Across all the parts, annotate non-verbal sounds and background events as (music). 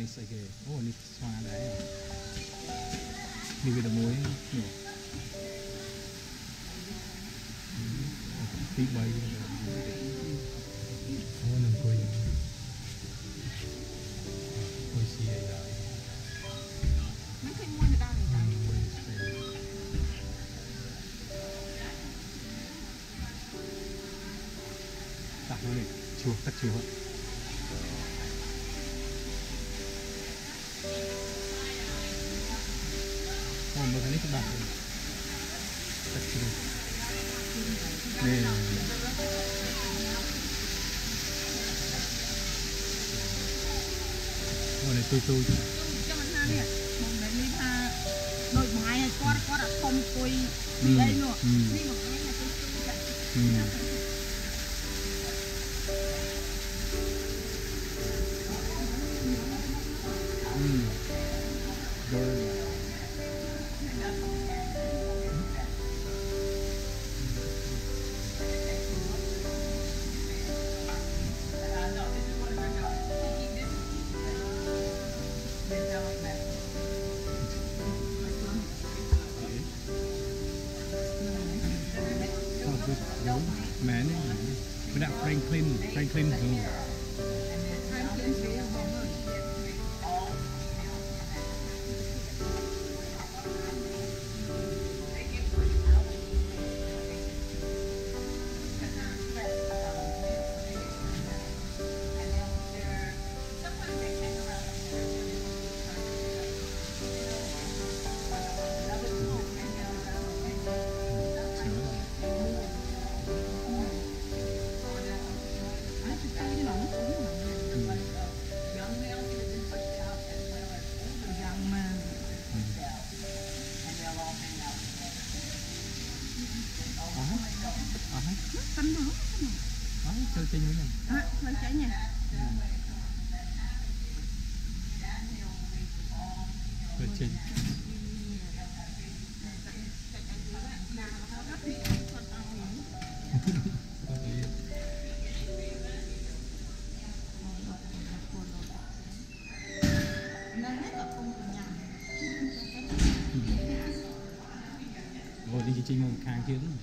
anisa게 오 anisa가 나요 비비도 뭐예요? 네 빅바이 오는 거예요 보시에 나요 Tắt nó đi, chuột, tắt chuột các bạn các chị đây ngồi này tôi tôi đôi bài គាត់គាត់ đã không tôi đi đây nữa ធ្វើចេញវិញអត់ធ្វើចេញទេធ្វើចេញអូនេះជិះមកខាងទៀតហ្នឹង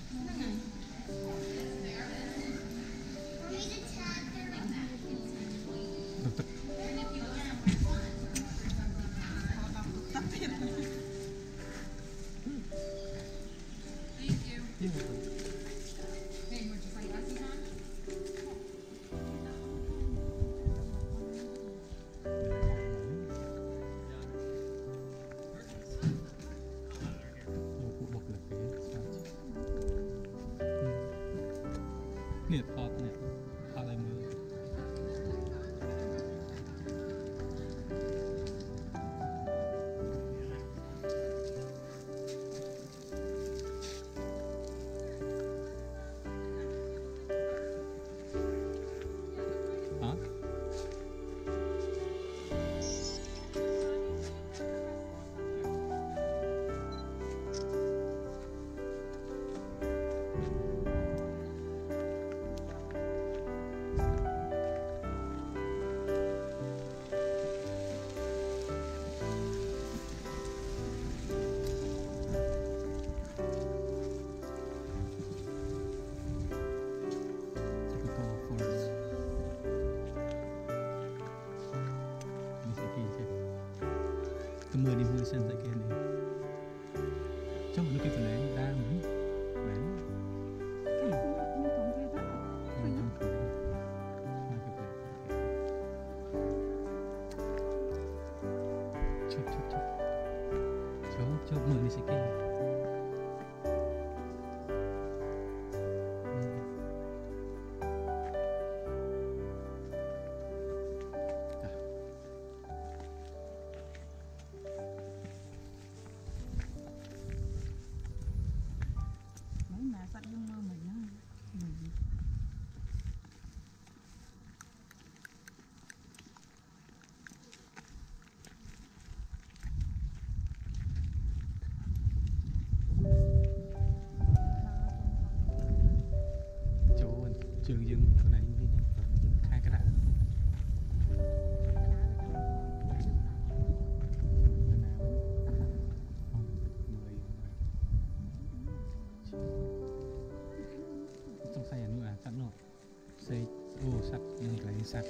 โอ้สักนี่ไหลสัก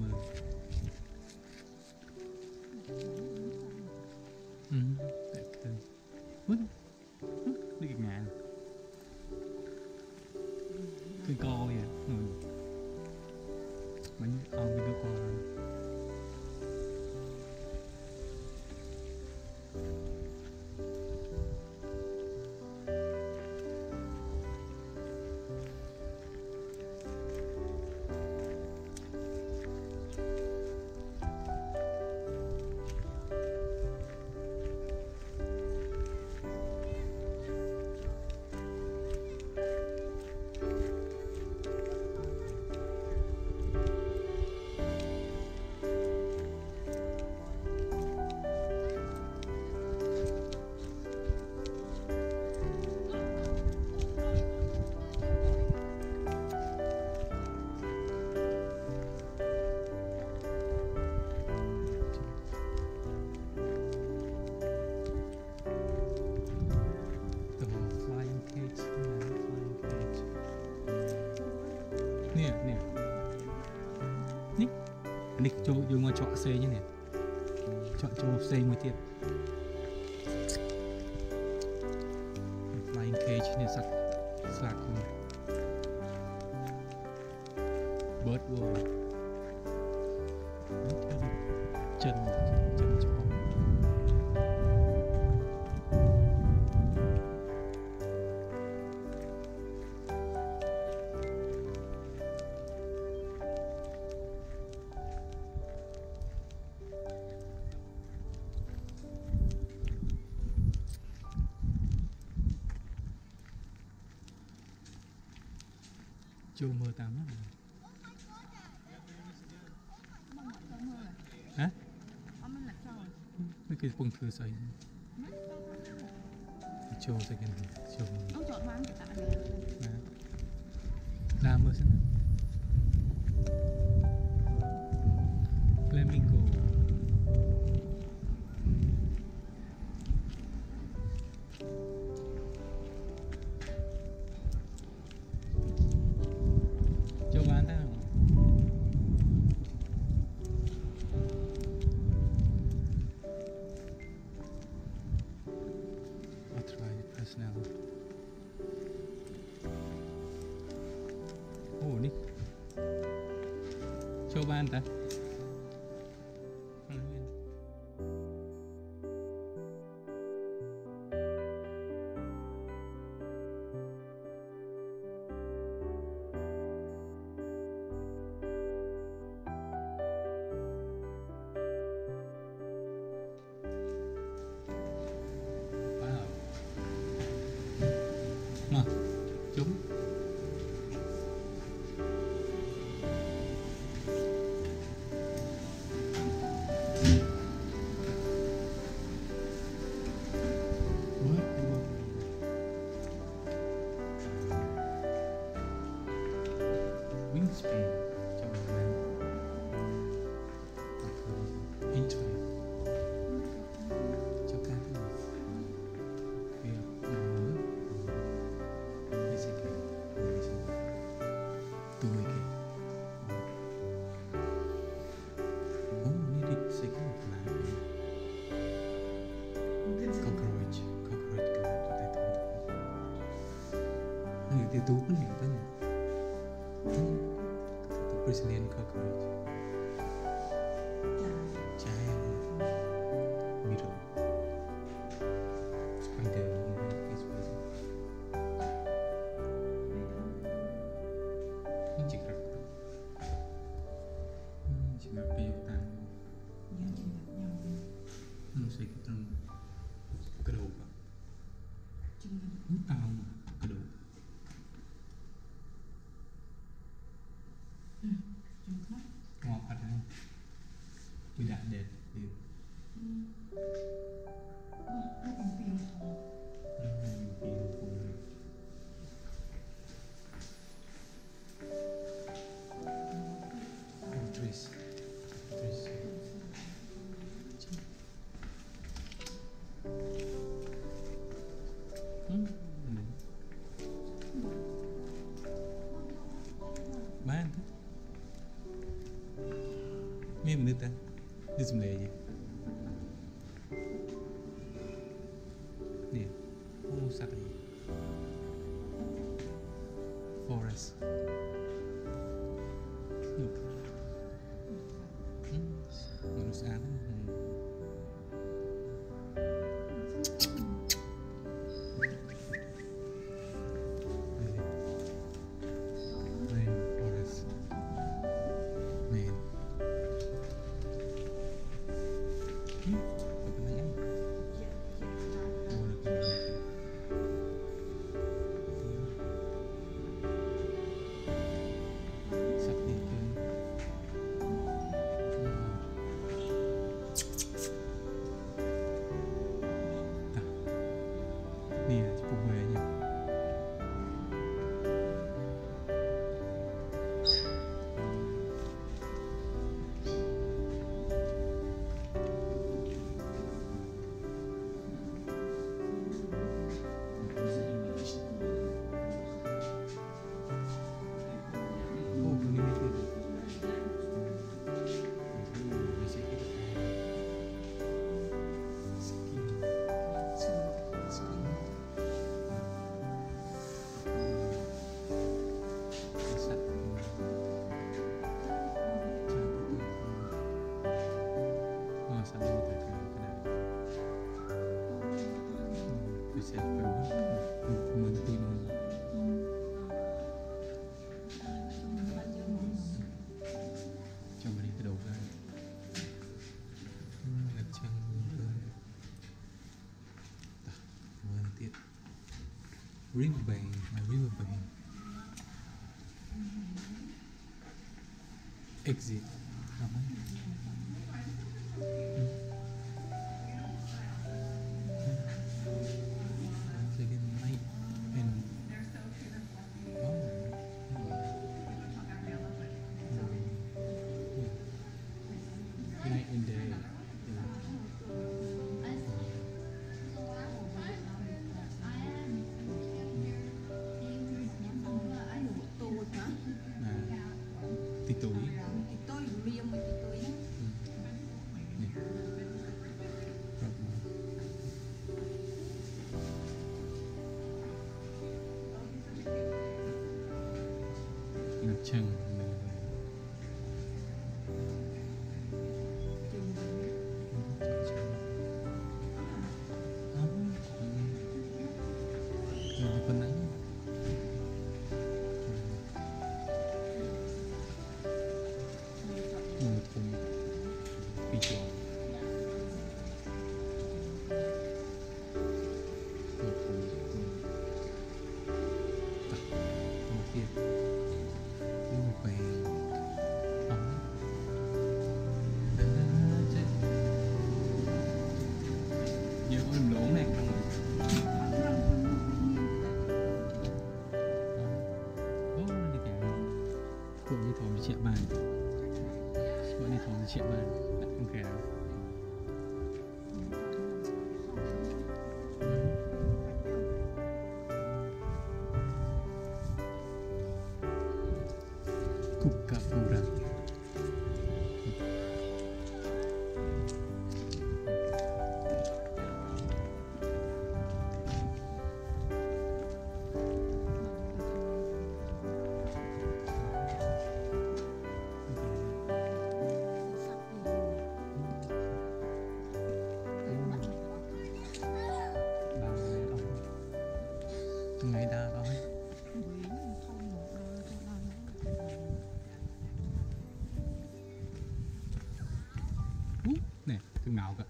มือ នេះចូលយើងមកចកផ្សេងនេះចកចូលផ្សេងមួយទៀត chùa mưa tắm lắm. Hả? Nó cái quần thư xoay. Chưa sẽ kìa Chưa Nó chọn mưa xin Just now Oh ni. Cuba hantar. Eu. itu kan ya tanya tanya kata presiden kakak змінити зі землею. river bank, my river bank. Exit. Namanya. Hmm. Mm-hmm. Không. người ta thôi uh, nè thương nào cơ?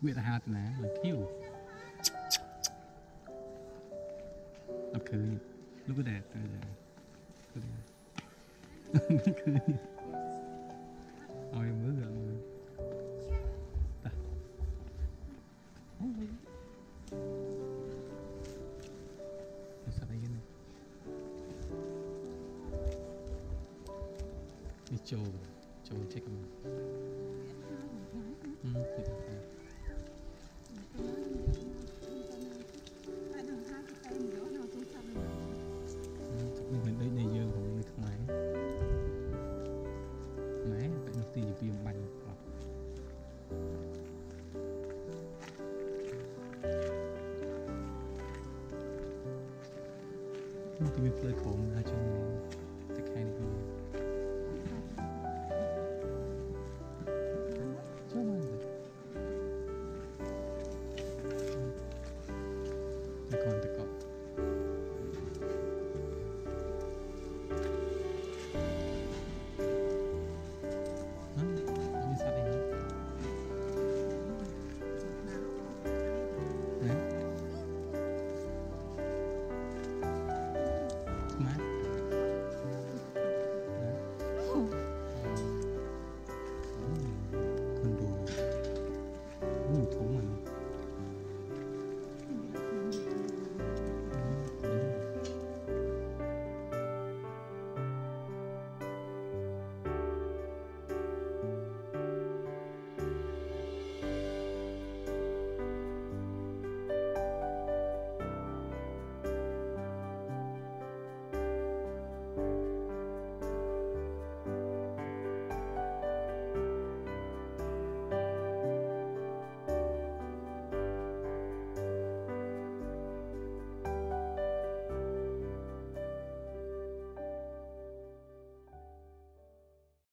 Nguyện hạt nè, là kêu Đập khứ, lúc có đẹp, lúc có đẹp. 可 (laughs) 以 គឺ